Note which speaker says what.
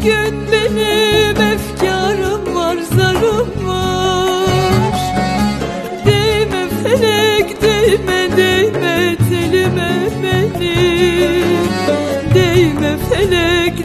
Speaker 1: Bugün benim efkarım var zarım var Değme felek değme değme telime beni. Değme felek